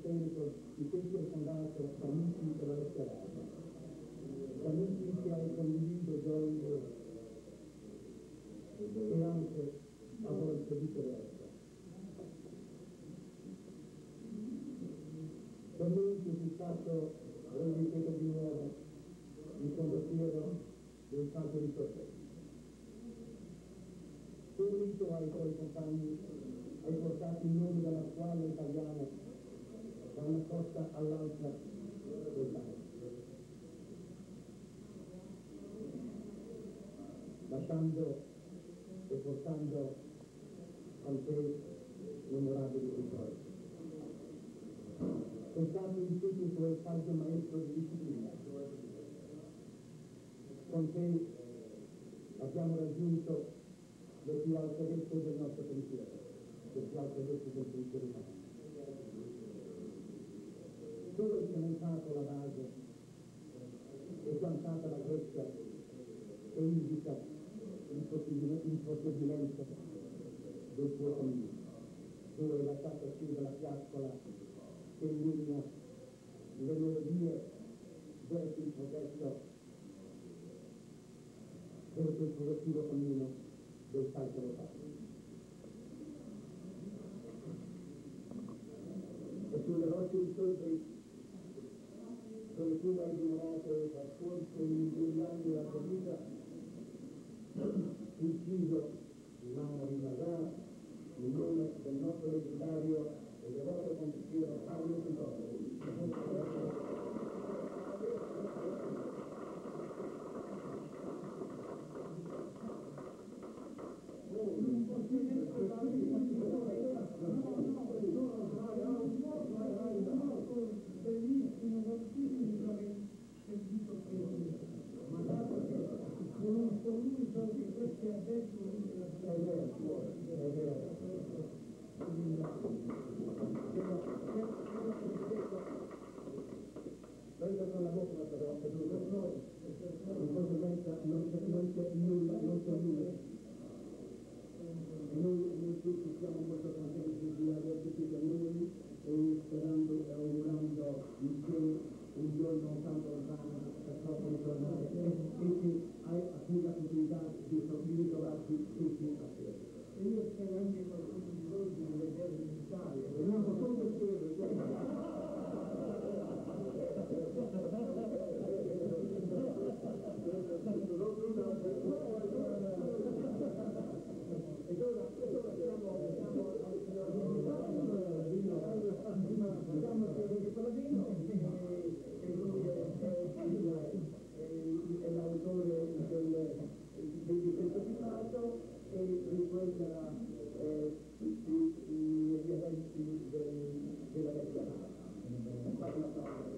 ti sei circondato da amici speranza, da amici che hai condiviso gioie e anche a volte viceversa. Per lui che sei stato, lo ripeto di nuovo, il condottiero del campo di sorpresa. Tu unito ai tuoi compagni hai portato il nome della squadra italiana da una costa all'altra del paese. Lasciando e portando con te memorabili ricordi. Stato in tutto il tuo saggio maestro di disciplina. Con te abbiamo raggiunto le più alte vette del nostro pensiero, le più alte vette del pensiero umano. Tu hai cementato la base e piantata la greccia e indica proseguimento del tuo cammino. Tu hai lasciato accesa la fiascola che illumina le melodie il progresso verso il progressivo cammino del salto locale. E sulle rocce di Dove tu hai dimorato e trascorso in quegli anni la tua vita, inciso in mano di Nazar, il nome del nostro leggendario e devoto condottiero Carlo Pitoro. bellissimo, moltissimo che sentito prima. Ma dato che conosco l'uso di questi addetti È vero, è vero. Venga con la bocca però, è giusto. In conseguenza non c'è, non c'è nulla, non c'è nulla. E noi, noi tutti siamo molto contenti di averti qui con noi e sperando e augurando insieme un giorno tanto lontano per poter ritornare e, e che hai qui la possibilità di, di ritrovarci tutti assieme. E io spero anche qualcuno di voi di vedermi in Italia. Veniamo solo insieme, Diciamo che il Paladino e lui è, è, è, è l'autore del, di questo citato e di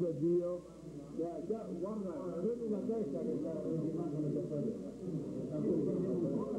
the deal. Yeah, that one man. I not that.